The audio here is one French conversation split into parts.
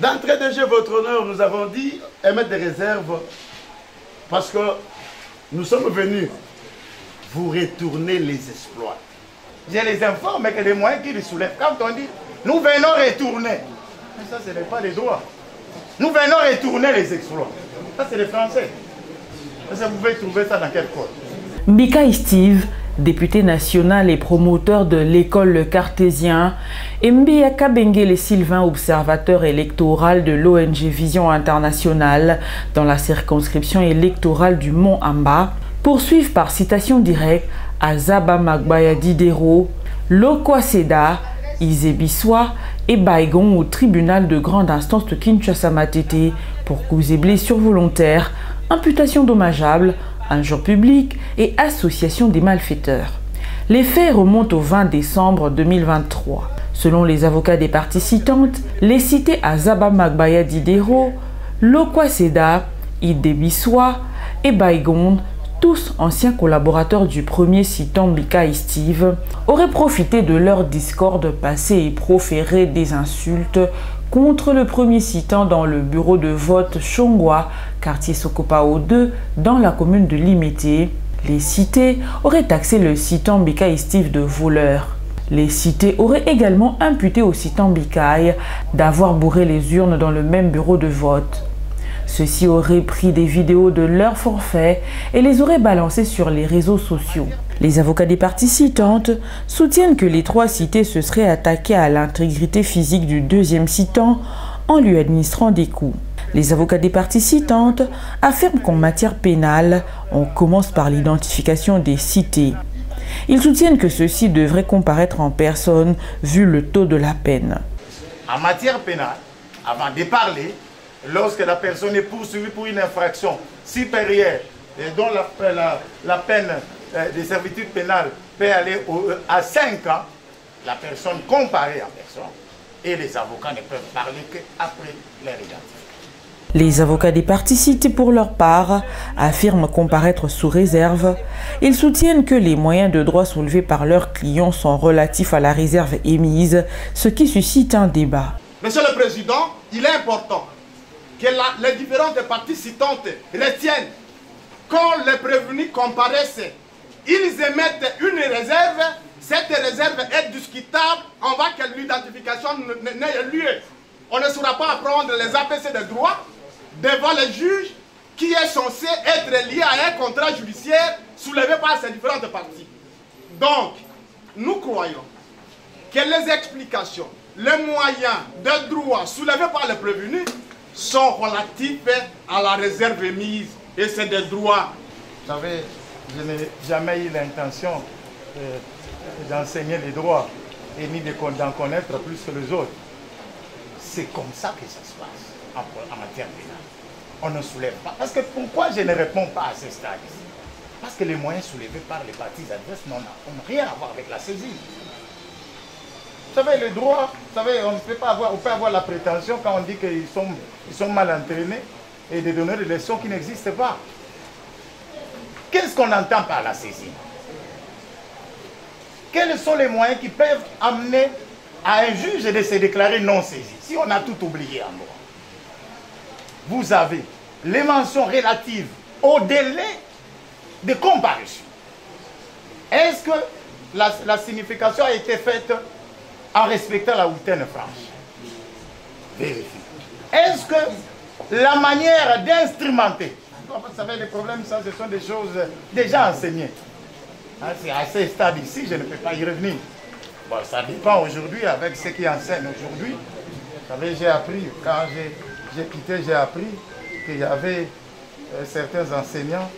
D'entrée de jeu, votre honneur, nous avons dit émettre des réserves parce que nous sommes venus vous retourner les exploits. Je les informe que les moyens qui les soulèvent, quand on dit nous venons retourner, ça ce n'est pas les droits. Nous venons retourner les exploits. Ça c'est les Français. Ça, vous pouvez trouver ça dans quel code? Mika Steve député national et promoteur de l'école Le Cartésien, Mbia Kabengele Sylvain, observateur électoral de l'ONG Vision Internationale dans la circonscription électorale du Mont-Amba, poursuivent par citation directe Azaba Magbaya Didero, Lokwaseda, Isebiswa et Baigon au tribunal de grande instance de Kinshasa Matete pour cause et blessures volontaires, imputation dommageable, injure public et association des malfaiteurs. Les faits remontent au 20 décembre 2023. Selon les avocats des parties citantes, les cités Azaba Magbaya Didero, Lokwaseda, Idebiswa et Baigon tous anciens collaborateurs du premier citant Mika et Steve, auraient profité de leur discorde passée et proféré des insultes contre le premier citant dans le bureau de vote Chongwa, quartier Sokopao 2, dans la commune de Limité. Les cités auraient taxé le citant Mika et Steve de voleur. Les cités auraient également imputé au citant Bikai d'avoir bourré les urnes dans le même bureau de vote. Ceux-ci auraient pris des vidéos de leur forfait et les auraient balancées sur les réseaux sociaux. Les avocats des parties citantes soutiennent que les trois cités se seraient attaqués à l'intégrité physique du deuxième citant en lui administrant des coups. Les avocats des parties citantes affirment qu'en matière pénale, on commence par l'identification des cités. Ils soutiennent que ceux-ci devraient comparaître en personne vu le taux de la peine. En matière pénale, avant de parler, lorsque la personne est poursuivie pour une infraction supérieure et dont la, peine euh, de servitude pénale peut aller euh, à 5 ans, la personne comparée en personne et les avocats ne peuvent parler qu'après leur identification. Les avocats des parties cités, pour leur part, affirment comparaître sous réserve. Ils soutiennent que les moyens de droit soulevés par leurs clients sont relatifs à la réserve émise, ce qui suscite un débat. Monsieur le Président, il est important que les différentes parties citantes retiennent quand les prévenus comparaissent, ils émettent une réserve, cette réserve est discutable avant que l'identification n'ait lieu. On ne saura pas apprendre les APC de droit devant les juges qui est censé être lié à un contrat judiciaire soulevé par ces différentes parties. Donc, nous croyons que les explications, les moyens de droit soulevés par les prévenus sont relatifs à la réserve émise et c'est des droits. Je n'ai jamais eu l'intention euh, d'enseigner les droits et ni d'en connaître plus que les autres. C'est comme ça que ça se passe en, matière pénale. On ne soulève pas. Parce que pourquoi je ne réponds pas à ce stade? Parce que les moyens soulevés par les parties adverses n'ont rien à voir avec la saisie. Vous savez, le droit, vous savez, on peut pas avoir, on peut avoir la prétention quand on dit qu'ils sont, ils sont mal entraînés et de donner des leçons qui n'existent pas. Qu'est-ce qu'on entend par la saisie? Quels sont les moyens qui peuvent amener à un juge de se déclarer non saisi? Si on a tout oublié en droit. Vous avez les mentions relatives au délai de comparution. Est-ce que la, signification a été faite en respectant la huitaine franche? Vérifiez. Est-ce que la manière d'instrumenter, vous savez, les problèmes, ça, ce sont des choses déjà enseignées. Hein, c'est à ce stade ici, je ne peux pas y revenir. Bon, ça dépend aujourd'hui avec ce qui enseignent aujourd'hui. Vous savez, j'ai appris, quand j'ai quitté, j'ai appris qu'il y avait euh, certains enseignants.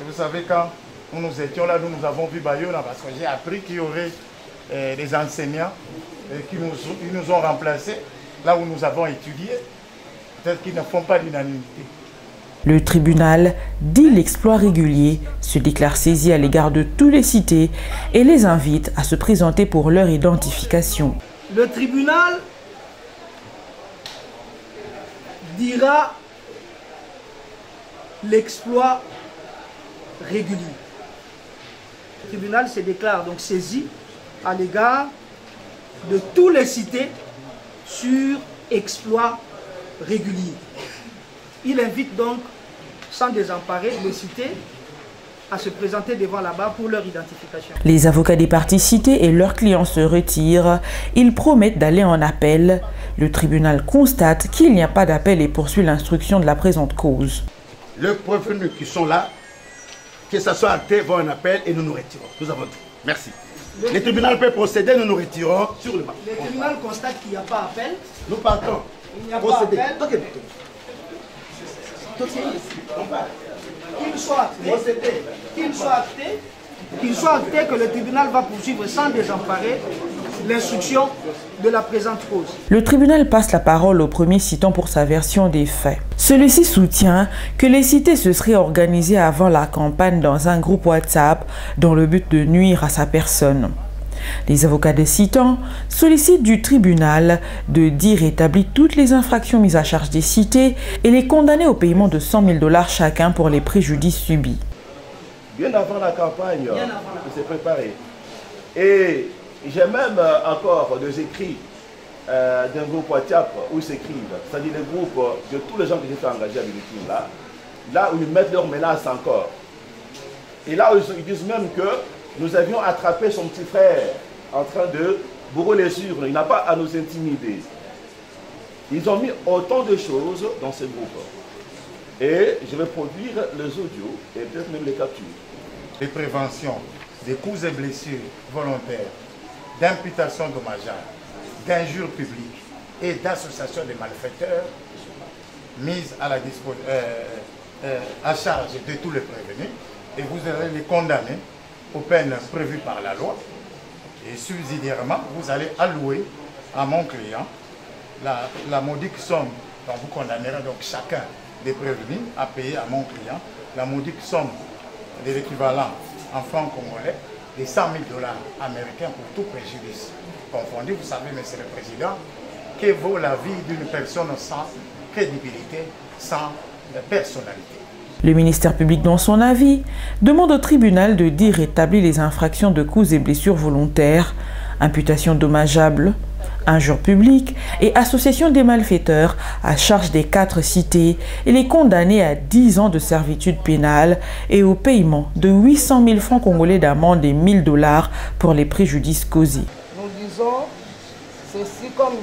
vous savez, quand nous, nous étions là, nous, nous avons vu Bayona, parce que j'ai appris qu'il y aurait euh, des enseignants qui nous, nous ont remplacés là où nous avons étudié. Peut-être qu'ils ne font pas l'unanimité. Le tribunal dit l'exploit régulier, se déclare saisi à l'égard de tous les cités et les invite à se présenter pour leur identification. Le tribunal dira l'exploit régulier. Le tribunal se déclare donc saisi à l'égard de tous les cités sur exploit réguliers. Il invite donc, sans désemparer, les cités à se présenter devant la barre pour leur identification. Les avocats des partis cités et leurs clients se retirent. Ils promettent d'aller en appel. Le tribunal constate qu'il n'y a pas d'appel et poursuit l'instruction de la présente cause. Les prévenus qui sont là, que ce soit acté, vont en appel et nous nous retirons. Nous avons tout. Merci. Le, tribunal peut procéder, nous nous retirons sur le banc. Le tribunal constate qu'il n'y a pas appel. Nous partons. Il n'y a pas appel. Qu'il soit acté, qu'il soit que le tribunal va poursuivre sans désemparer l'instruction de la présente cause. Le tribunal passe la parole au premier citant pour sa version des faits. Celui-ci soutient que les cités se seraient organisées avant la campagne dans un groupe WhatsApp dans le but de nuire à sa personne. Les avocats des citants sollicitent du tribunal de dire établir toutes les infractions mises à charge des cités et les condamner au paiement de 100 000 dollars chacun pour les préjudices subis. Bien avant la campagne, on s'est préparé. Et j'ai même euh, encore des écrits euh, d'un groupe WhatsApp où ils s'écrivent, c'est-à-dire le groupe de tous les gens qui étaient engagés avec le là, là où ils mettent leurs menaces encore. Et là ils disent même que nous avions attrapé son petit frère en train de bourrer les urnes. Il n'a pas à nous intimider. Ils ont mis autant de choses dans ce groupe. Et je vais produire les audios et peut-être même les captures. Les préventions des coups et blessures volontaires, d'imputation dommageable, d'injures publiques et d'association des malfaiteurs mises euh, euh, à charge de tous les prévenus et vous allez les condamner aux peines prévues par la loi. Et subsidiairement, vous allez allouer à mon client la, la modique somme dont vous condamnerez donc chacun des prévenus à payer à mon client la modique somme de l'équivalent en francs congolais des 100 000 dollars américains pour tout préjudice confondu. Vous savez, Monsieur le Président, que vaut la vie d'une personne sans crédibilité, sans personnalité? Le ministère public, dans son avis, demande au tribunal de dire établir les infractions de coups et blessures volontaires, imputation dommageable, injures publiques et association des malfaiteurs à charge des quatre cités et les condamner à 10 ans de servitude pénale et au paiement de 800 000 francs congolais d'amende et 1000 dollars pour les préjudices causés. Nous disons, ceci comme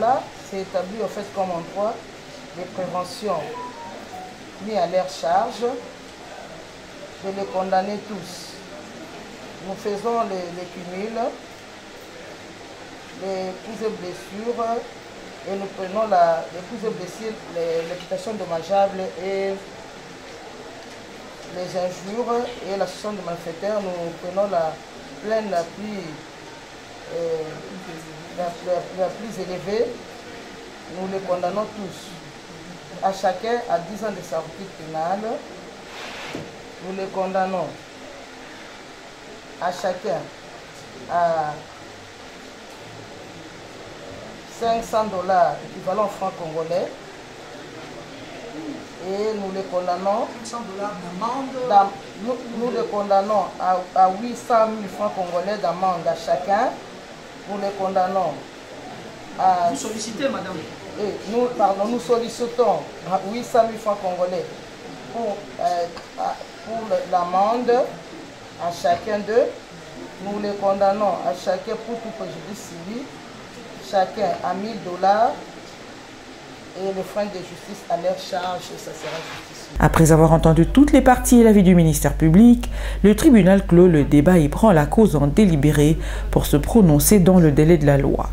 là, c'est établi au fait comme en droit des préventions mis à leur charge de les condamner tous. Nous faisons les, les cumuls, les coups et blessures, et nous prenons la, les coups et blessures, l'équitation dommageable et les injures et l'association de malfaiteurs. Nous prenons la la plus, euh, la, la plus élevée. Nous les condamnons tous à chacun à 10 ans de servitude pénale. Nous les condamnons à chacun à 500 dollars équivalent francs congolais. Et nous les condamnons, nous, nous les condamnons à, à 800 000 francs congolais d'amende à chacun. Nous les condamnons à... Sollicitez, madame et nous, pardon, nous sollicitons 800 000 francs congolais pour, euh, pour l'amende à chacun d'eux. Nous les condamnons à chacun pour tout préjudice civil, chacun à 1000 dollars et les freins de justice à leur charge, ça sera justice. Après avoir entendu toutes les parties et l'avis du ministère public, le tribunal clôt le débat et prend la cause en délibéré pour se prononcer dans le délai de la loi.